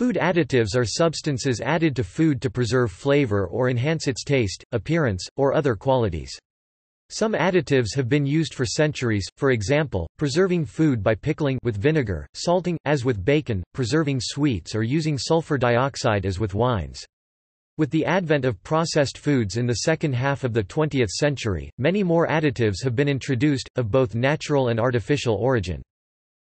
Food additives are substances added to food to preserve flavor or enhance its taste, appearance, or other qualities. Some additives have been used for centuries, for example, preserving food by pickling with vinegar, salting, as with bacon, preserving sweets or using sulfur dioxide as with wines. With the advent of processed foods in the second half of the 20th century, many more additives have been introduced, of both natural and artificial origin.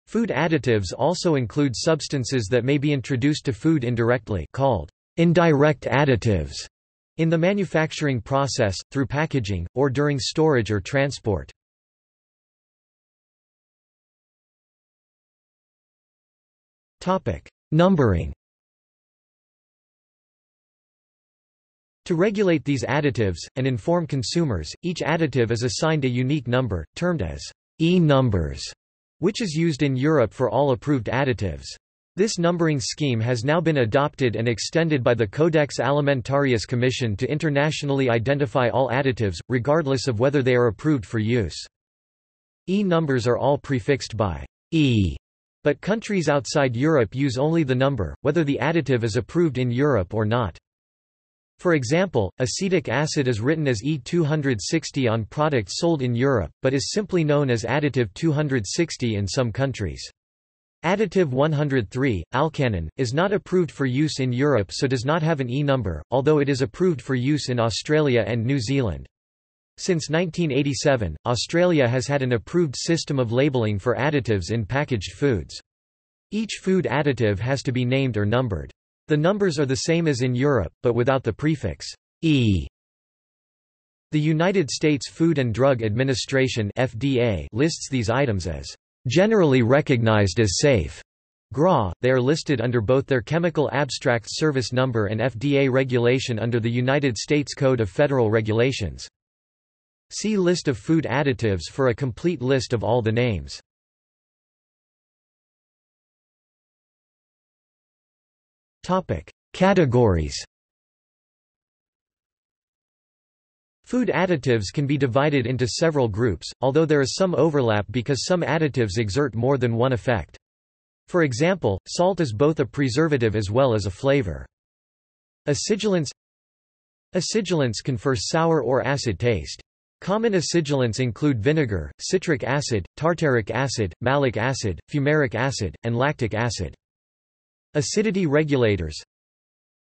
Food additives also include substances that may be introduced to food indirectly called indirect additives in the manufacturing process, through packaging, or during storage or transport. Numbering To regulate these additives, and inform consumers, each additive is assigned a unique number, termed as E-numbers, which is used in Europe for all approved additives. This numbering scheme has now been adopted and extended by the Codex Alimentarius Commission to internationally identify all additives, regardless of whether they are approved for use. E-numbers are all prefixed by E, but countries outside Europe use only the number, whether the additive is approved in Europe or not. For example, acetic acid is written as E260 on products sold in Europe, but is simply known as additive 260 in some countries. Additive 103, alkannin, is not approved for use in Europe so does not have an E number, although it is approved for use in Australia and New Zealand. Since 1987, Australia has had an approved system of labelling for additives in packaged foods. Each food additive has to be named or numbered. The numbers are the same as in Europe, but without the prefix E. The United States Food and Drug Administration FDA lists these items as generally recognized as safe. GRAS, they are listed under both their Chemical Abstract Service Number and FDA regulation under the United States Code of Federal Regulations. See List of food additives for a complete list of all the names. Categories Food additives can be divided into several groups, although there is some overlap because some additives exert more than one effect. For example, salt is both a preservative as well as a flavor. Acidulants Acidulants confer sour or acid taste. Common acidulants include vinegar, citric acid, tartaric acid, malic acid, fumaric acid, and lactic acid. Acidity regulators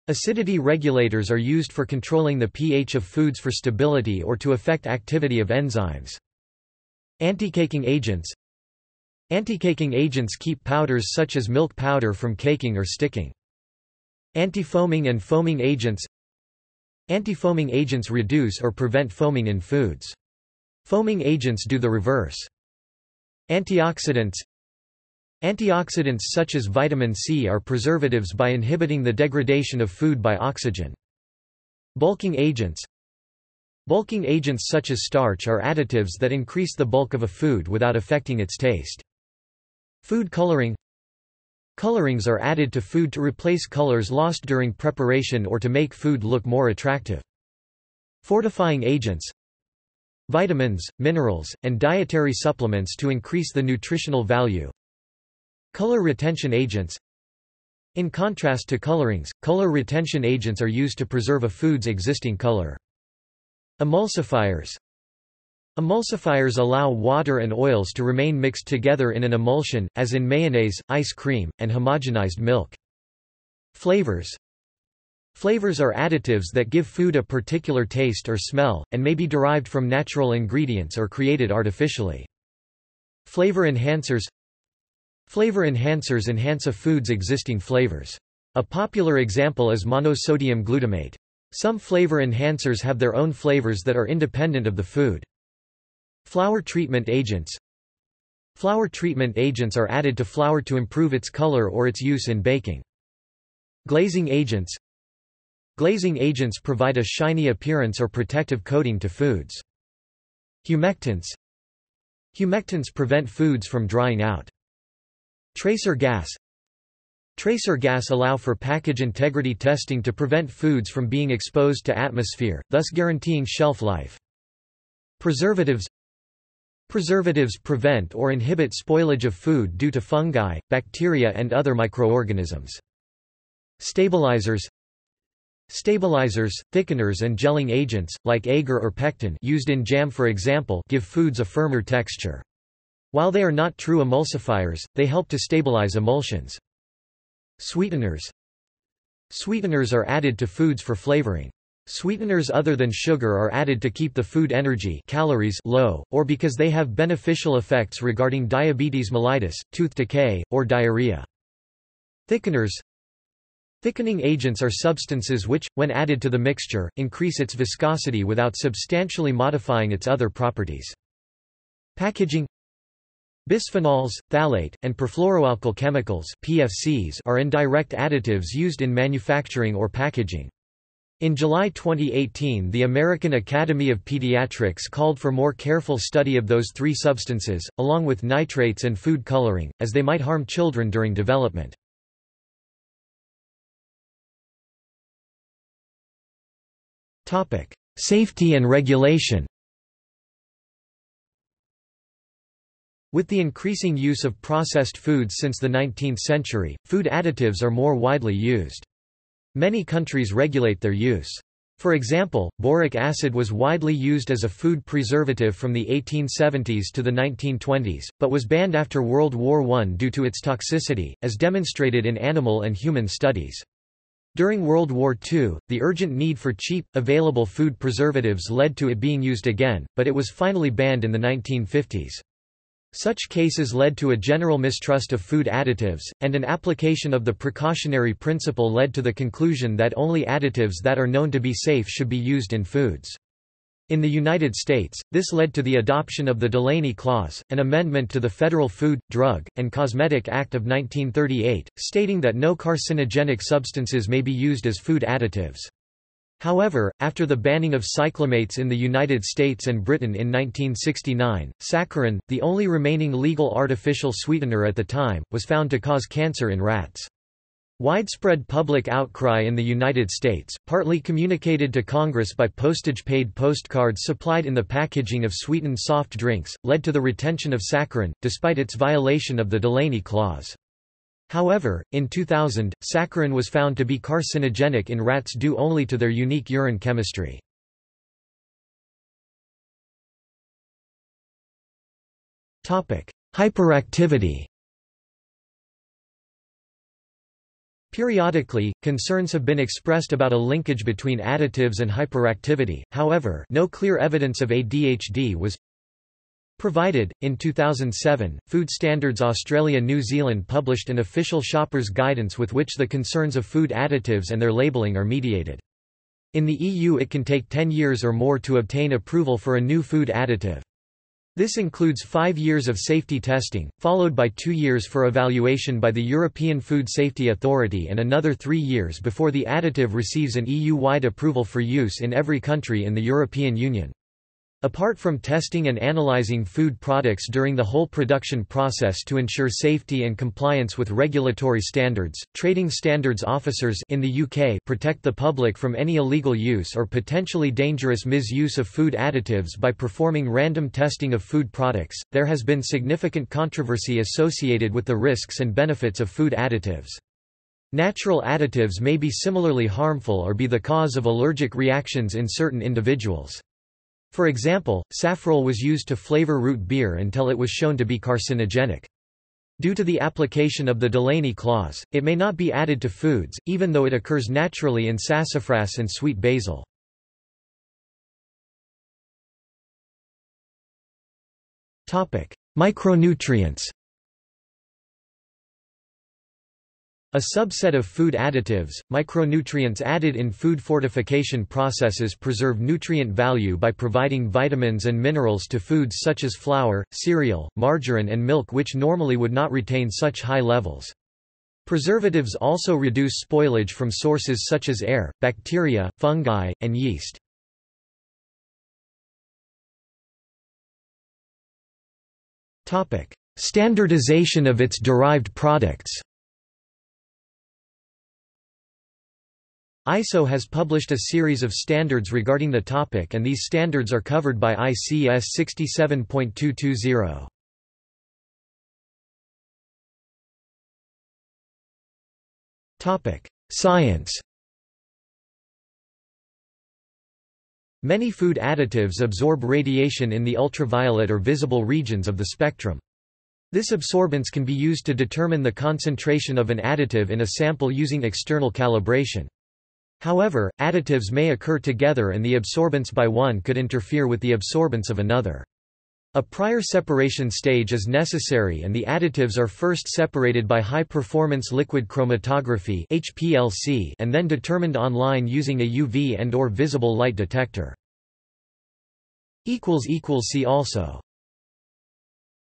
Acidity regulators are used for controlling the pH of foods for stability or to affect activity of enzymes. Anti-caking agents Anti-caking agents keep powders such as milk powder from caking or sticking. Anti-foaming and foaming agents Anti-foaming agents reduce or prevent foaming in foods. Foaming agents do the reverse. Antioxidants Antioxidants such as vitamin C are preservatives by inhibiting the degradation of food by oxygen. Bulking agents Bulking agents such as starch are additives that increase the bulk of a food without affecting its taste. Food coloring Colorings are added to food to replace colors lost during preparation or to make food look more attractive. Fortifying agents Vitamins, minerals, and dietary supplements to increase the nutritional value, Color retention agents In contrast to colorings, color retention agents are used to preserve a food's existing color. Emulsifiers Emulsifiers allow water and oils to remain mixed together in an emulsion, as in mayonnaise, ice cream, and homogenized milk. Flavors Flavors are additives that give food a particular taste or smell, and may be derived from natural ingredients or created artificially. Flavor enhancers Flavor enhancers enhance a food's existing flavors. A popular example is monosodium glutamate. Some flavor enhancers have their own flavors that are independent of the food. Flour treatment agents Flour treatment agents are added to flour to improve its color or its use in baking. Glazing agents Glazing agents provide a shiny appearance or protective coating to foods. Humectants Humectants prevent foods from drying out. Tracer gas Tracer gas allow for package integrity testing to prevent foods from being exposed to atmosphere, thus guaranteeing shelf life. Preservatives Preservatives prevent or inhibit spoilage of food due to fungi, bacteria and other microorganisms. Stabilizers Stabilizers, thickeners and gelling agents, like agar or pectin used in jam for example give foods a firmer texture. While they are not true emulsifiers, they help to stabilize emulsions. Sweeteners Sweeteners are added to foods for flavoring. Sweeteners other than sugar are added to keep the food energy calories low, or because they have beneficial effects regarding diabetes mellitus, tooth decay, or diarrhea. Thickeners Thickening agents are substances which, when added to the mixture, increase its viscosity without substantially modifying its other properties. Packaging Bisphenols, phthalate, and perfluoroalkyl chemicals PFCs are indirect additives used in manufacturing or packaging. In July 2018 the American Academy of Pediatrics called for more careful study of those three substances, along with nitrates and food coloring, as they might harm children during development. Safety and regulation With the increasing use of processed foods since the 19th century, food additives are more widely used. Many countries regulate their use. For example, boric acid was widely used as a food preservative from the 1870s to the 1920s, but was banned after World War I due to its toxicity, as demonstrated in animal and human studies. During World War II, the urgent need for cheap, available food preservatives led to it being used again, but it was finally banned in the 1950s. Such cases led to a general mistrust of food additives, and an application of the precautionary principle led to the conclusion that only additives that are known to be safe should be used in foods. In the United States, this led to the adoption of the Delaney Clause, an amendment to the Federal Food, Drug, and Cosmetic Act of 1938, stating that no carcinogenic substances may be used as food additives. However, after the banning of cyclamates in the United States and Britain in 1969, saccharin, the only remaining legal artificial sweetener at the time, was found to cause cancer in rats. Widespread public outcry in the United States, partly communicated to Congress by postage-paid postcards supplied in the packaging of sweetened soft drinks, led to the retention of saccharin, despite its violation of the Delaney Clause. However, in 2000, saccharin was found to be carcinogenic in rats due only to their unique urine chemistry. Hyperactivity Periodically, concerns have been expressed about a linkage between additives and hyperactivity, however no clear evidence of ADHD was provided. In 2007, Food Standards Australia New Zealand published an official shopper's guidance with which the concerns of food additives and their labelling are mediated. In the EU it can take 10 years or more to obtain approval for a new food additive. This includes five years of safety testing, followed by two years for evaluation by the European Food Safety Authority and another three years before the additive receives an EU-wide approval for use in every country in the European Union. Apart from testing and analyzing food products during the whole production process to ensure safety and compliance with regulatory standards, trading standards officers in the UK protect the public from any illegal use or potentially dangerous misuse of food additives by performing random testing of food products. There has been significant controversy associated with the risks and benefits of food additives. Natural additives may be similarly harmful or be the cause of allergic reactions in certain individuals. For example, safrole was used to flavor root beer until it was shown to be carcinogenic. Due to the application of the Delaney clause, it may not be added to foods, even though it occurs naturally in sassafras and sweet basil. Micronutrients A subset of food additives, micronutrients added in food fortification processes preserve nutrient value by providing vitamins and minerals to foods such as flour, cereal, margarine and milk which normally would not retain such high levels. Preservatives also reduce spoilage from sources such as air, bacteria, fungi, and yeast. Standardization of its derived products ISO has published a series of standards regarding the topic and these standards are covered by ICS 67.220. Topic: Science Many food additives absorb radiation in the ultraviolet or visible regions of the spectrum. This absorbance can be used to determine the concentration of an additive in a sample using external calibration. However, additives may occur together and the absorbance by one could interfere with the absorbance of another. A prior separation stage is necessary and the additives are first separated by high-performance liquid chromatography HPLC and then determined online using a UV and or visible light detector. See also